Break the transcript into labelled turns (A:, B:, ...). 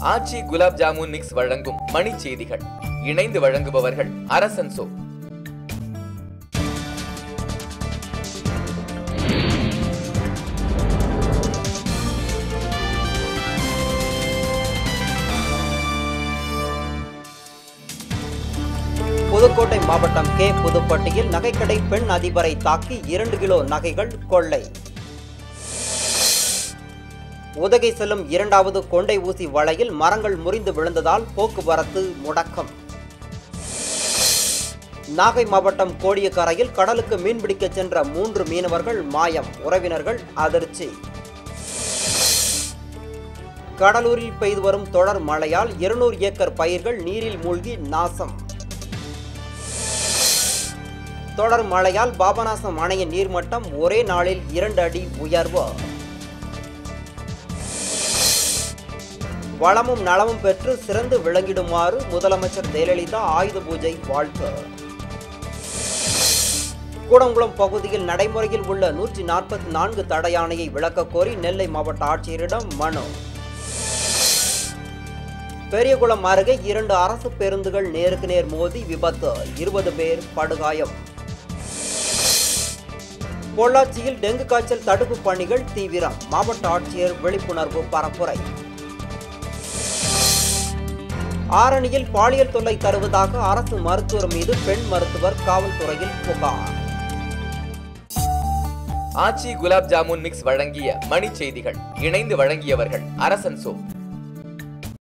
A: ஆச்சி gulab jamun mix வழங்கும் மணி செய்திகள். இணைந்து வழங்குபவர்கள் அரசன் சோ.
B: புதுக்கோட்டை மாவட்டம் கே. புதுப்பட்டியில் நகைக்கடை பெண் அதிபரை தாக்கி இரண்டு கிலோ நகைகள் கொள்ளை. உதகை செல்லும் இரண்டாவது கொண்டை ஊசி வலையில் மரங்கள் முறிந்து விழுந்ததால் போக்குவரத்து முடக்கம். நாகை மாவட்டம் கோடியக்கரையில் கடலுக்கு மீன்பிடிக்க சென்ற மூன்று மீனவர்கள் மாயம். உறவினர்கள் அதிர்ச்சி. கடலூரில் பெய்து வரும் தொடர் மழையால் இருநூறு ஏக்கர் பயிர்கள் நீரில் மூழ்கி நாசம். தொடர் மழையால் பாபநாசம் அணையின் நீர்மட்டம் ஒரே நாளில் இரண்டு அடி உயர்வு. வளமும் நலமும் பெற்று சிறந்து விளங்கிடுமாறு முதலமைச்சர் ஜெயலலிதா ஆயுத பூஜை வாழ்த்து. கூடங்குளம் பகுதியில் நடைமுறையில் உள்ள நூற்றி நாற்பத்தி நான்கு தடையானையை விளக்கக் கோரி நெல்லை மாவட்ட ஆட்சியரிடம் மனு. பெரியகுளம் அருகே இரண்டு அரசு பேருந்துகள் நேருக்கு நேர் மோதி விபத்து. இருபது பேர் படுகாயம். பொள்ளாச்சியில் டெங்கு காய்ச்சல் தடுப்பு பணிகள் தீவிரம். மாவட்ட ஆட்சியர் விழிப்புணர்வு பரப்புரை. ஆரணியில் பாலியல் தொல்லை தருவதாக அரசு மருத்துவர் மீது பெண் மருத்துவர் காவல்துறையில் புகார்.
A: ஆச்சி குலாப் ஜாமுன் மிக்ஸ் வழங்கிய மணி செய்திகள் இணைந்து வழங்கியவர்கள் அரசன் சோ